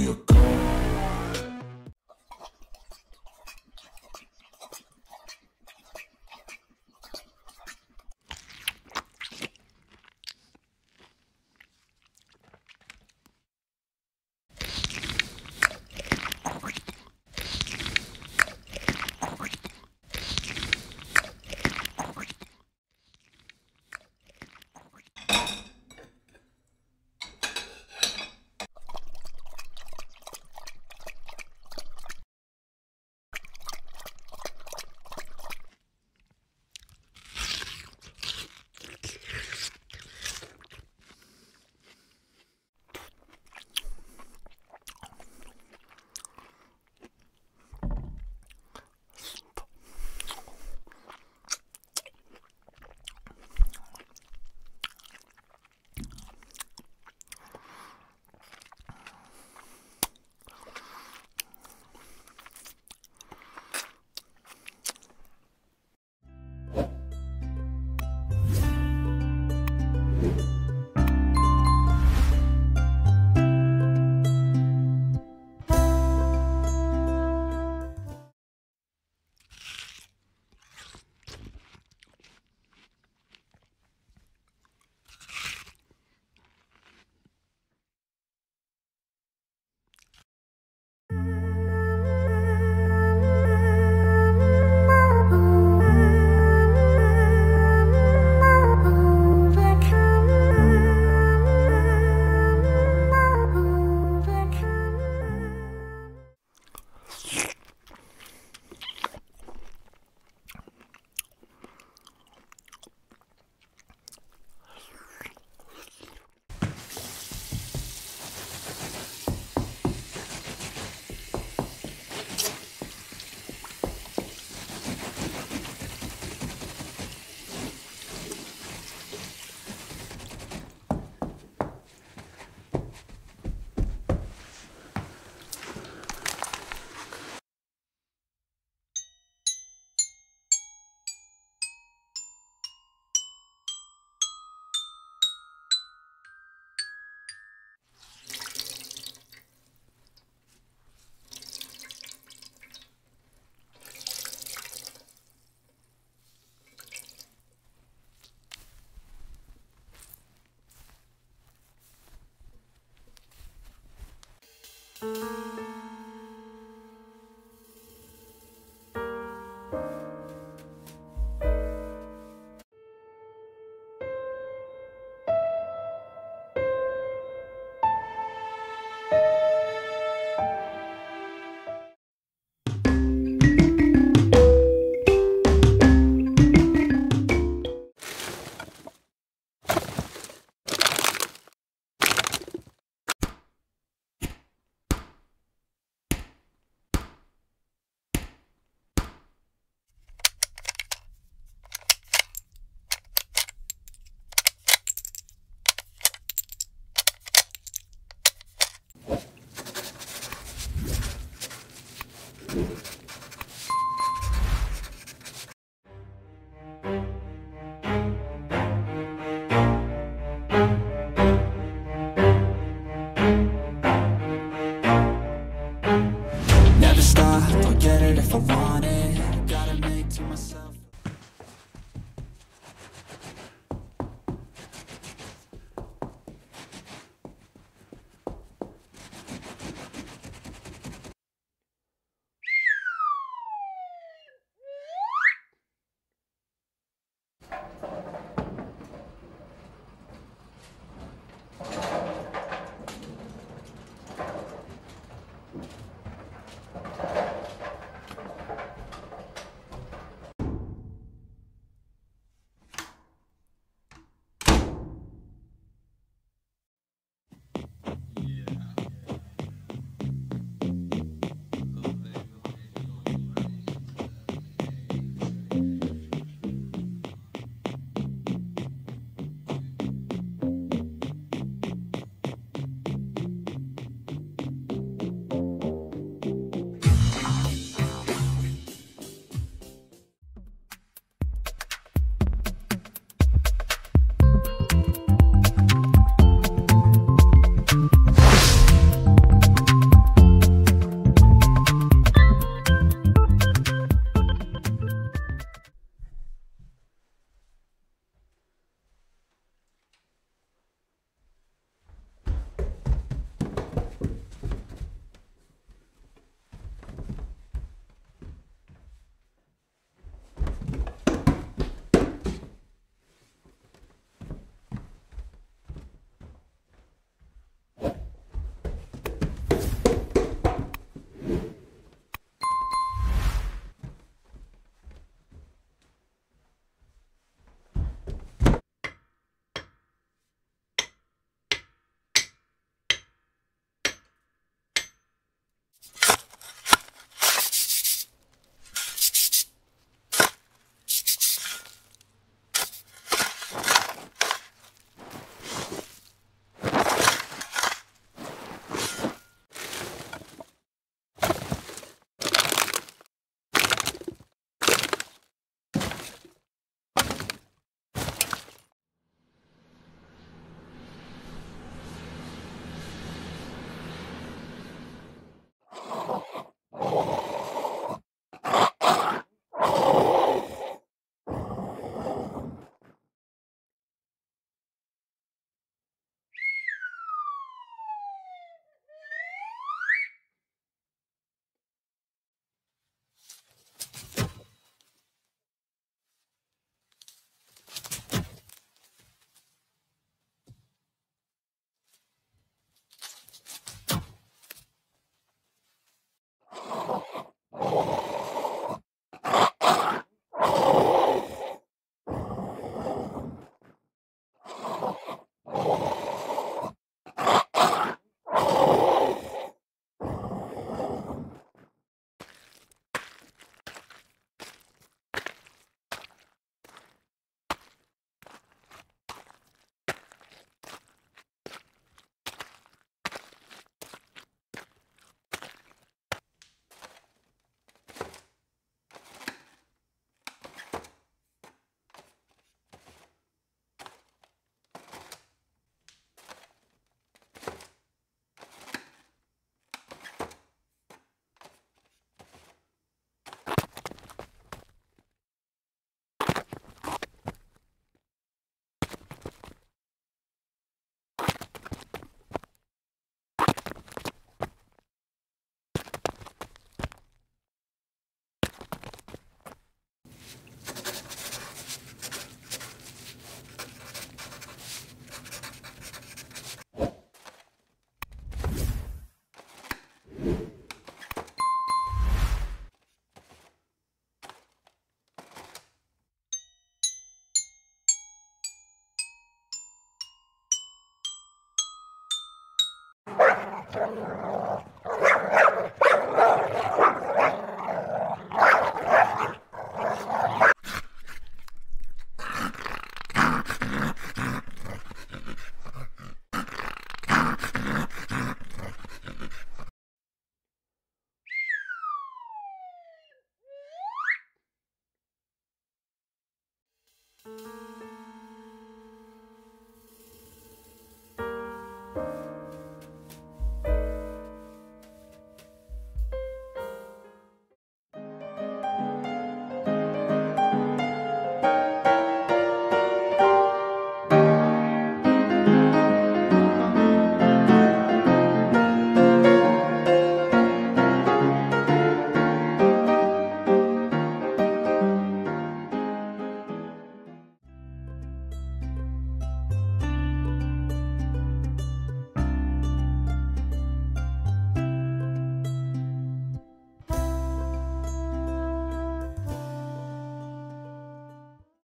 me a stop I'll get it if I want it Gotta make to myself. Oh, my God.